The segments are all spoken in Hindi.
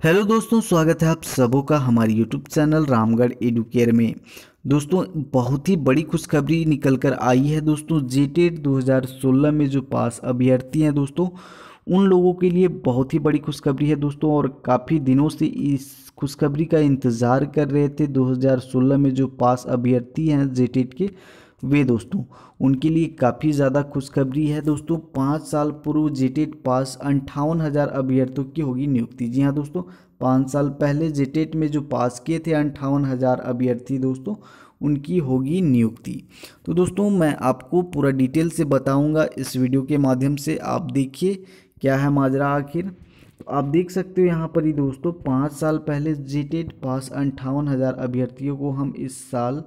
हेलो दोस्तों, स्वागत है आप सबों का हमारे यूट्यूब चैनल रामगढ़ एडुकेयर में। दोस्तों, बहुत ही बड़ी खुशखबरी निकल कर आई है दोस्तों जेटेड 2016 में जो पास अभ्यर्थी हैं दोस्तों, उन लोगों के लिए बहुत ही बड़ी खुशखबरी है दोस्तों, और काफ़ी दिनों से इस खुशखबरी का इंतज़ार कर रहे थे 2016 में जो पास अभ्यर्थी हैं जेटेड के। वे दोस्तों, उनके लिए काफ़ी ज़्यादा खुशखबरी है। दोस्तों, पाँच साल पूर्व जेटेट पास अंठावन हज़ार अभ्यर्थियों की होगी नियुक्ति। जी हाँ दोस्तों, पाँच साल पहले जेटेट में जो पास किए थे अंठावन हज़ार अभ्यर्थी दोस्तों, उनकी होगी नियुक्ति। तो दोस्तों, मैं आपको पूरा डिटेल से बताऊँगा। इस वीडियो के माध्यम से आप देखिए क्या है माजरा आखिर। तो आप देख सकते हो यहाँ पर ही दोस्तों, पाँच साल पहले जेटेट पास अंठावन हज़ार अभ्यर्थियों को हम इस साल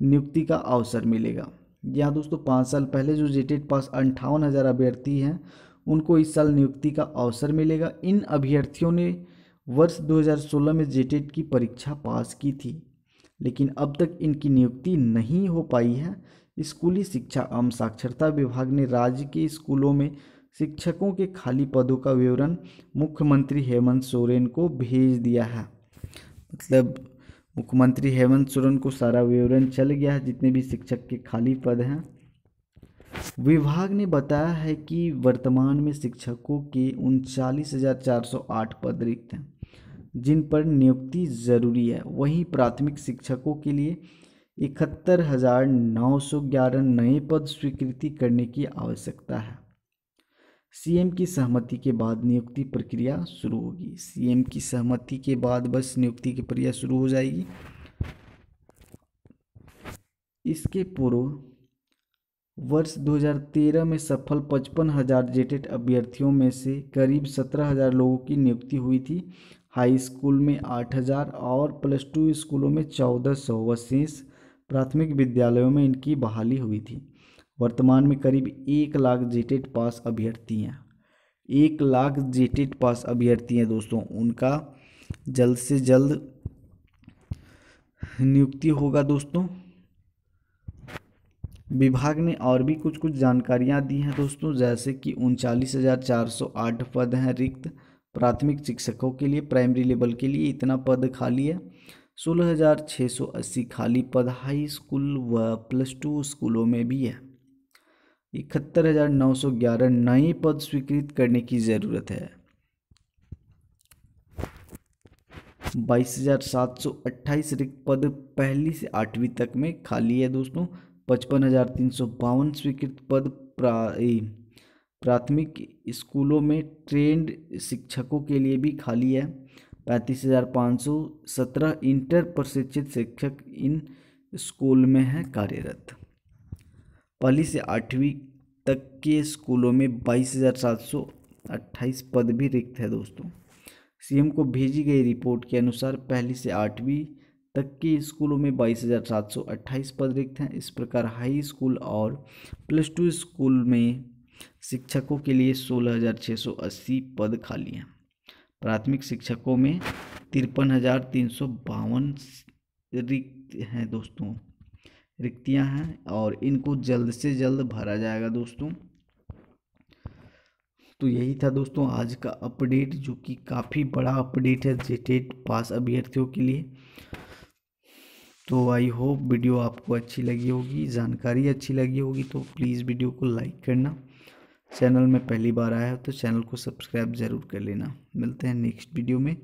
नियुक्ति का अवसर मिलेगा। यहाँ दोस्तों, पाँच साल पहले जो जेटेट पास अंठावन हज़ार अभ्यर्थी हैं, उनको इस साल नियुक्ति का अवसर मिलेगा। इन अभ्यर्थियों ने वर्ष 2016 में जेटेट की परीक्षा पास की थी, लेकिन अब तक इनकी नियुक्ति नहीं हो पाई है। स्कूली शिक्षा एवं साक्षरता विभाग ने राज्य के स्कूलों में शिक्षकों के खाली पदों का विवरण मुख्यमंत्री हेमंत सोरेन को भेज दिया है। मतलब मुख्यमंत्री हेमंत सोरेन को सारा विवरण चल गया है, जितने भी शिक्षक के खाली पद हैं। विभाग ने बताया है कि वर्तमान में शिक्षकों के उनचालीस हज़ार चार सौ आठ पद रिक्त हैं, जिन पर नियुक्ति ज़रूरी है। वहीं प्राथमिक शिक्षकों के लिए इकहत्तर हज़ार नौ सौ ग्यारह नए पद स्वीकृति करने की आवश्यकता है। सीएम की सहमति के बाद नियुक्ति प्रक्रिया शुरू होगी। सीएम की सहमति के बाद बस नियुक्ति की प्रक्रिया शुरू हो जाएगी। इसके पूर्व वर्ष 2013 में सफल पचपन हज़ार जेटेड अभ्यर्थियों में से करीब सत्रह हज़ार लोगों की नियुक्ति हुई थी। हाई स्कूल में आठ हज़ार और प्लस टू स्कूलों में चौदह सौ व शेष प्राथमिक विद्यालयों में इनकी बहाली हुई थी। वर्तमान में करीब एक लाख जेटेड पास अभ्यर्थी हैं। एक लाख जेटेड पास अभ्यर्थी हैं दोस्तों। उनका जल्द से जल्द नियुक्ति होगा दोस्तों। विभाग ने और भी कुछ कुछ जानकारियाँ दी हैं दोस्तों, जैसे कि उनचालीस हज़ार चार सौ आठ पद हैं रिक्त। प्राथमिक शिक्षकों के लिए, प्राइमरी लेवल के लिए इतना पद खाली है। सोलह हज़ार छः सौ अस्सी खाली पद हाई स्कूल व प्लस टू स्कूलों में भी है। इकहत्तर हज़ार नौ सौ ग्यारह नए पद स्वीकृत करने की ज़रूरत है। बाईस हज़ार सात सौ अट्ठाईस रिक्त पद पहली से आठवीं तक में खाली है दोस्तों। पचपन हज़ार तीन सौ बावन स्वीकृत पद प्रा प्राथमिक स्कूलों में ट्रेंड शिक्षकों के लिए भी खाली है। पैंतीस हज़ार पाँच सौ सत्रह इंटर प्रशिक्षित शिक्षक इन स्कूल में हैं कार्यरत। पहली से आठवीं तक के स्कूलों में बाईस हज़ार सात सौ अट्ठाईस पद भी रिक्त है दोस्तों। सीएम को भेजी गई रिपोर्ट के अनुसार पहली से आठवीं तक के स्कूलों में बाईस हज़ार सात सौ अट्ठाईस पद रिक्त हैं। इस प्रकार हाई स्कूल और प्लस टू स्कूल में शिक्षकों के लिए सोलह हज़ार छः सौ अस्सी पद खाली हैं। प्राथमिक शिक्षकों में तिरपन हज़ार तीन सौ बावन रिक्त हैं दोस्तों। रिक्तियाँ हैं और इनको जल्द से जल्द भरा जाएगा दोस्तों। तो यही था दोस्तों आज का अपडेट, जो कि काफ़ी बड़ा अपडेट है जेटेट पास अभ्यर्थियों के लिए। तो आई होप वीडियो आपको अच्छी लगी होगी, जानकारी अच्छी लगी होगी तो प्लीज़ वीडियो को लाइक करना। चैनल में पहली बार आया हो तो चैनल को सब्सक्राइब ज़रूर कर लेना। मिलते हैं नेक्स्ट वीडियो में,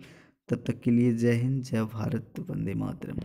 तब तक के लिए जय हिंद, जय भारत, वंदे मातरम।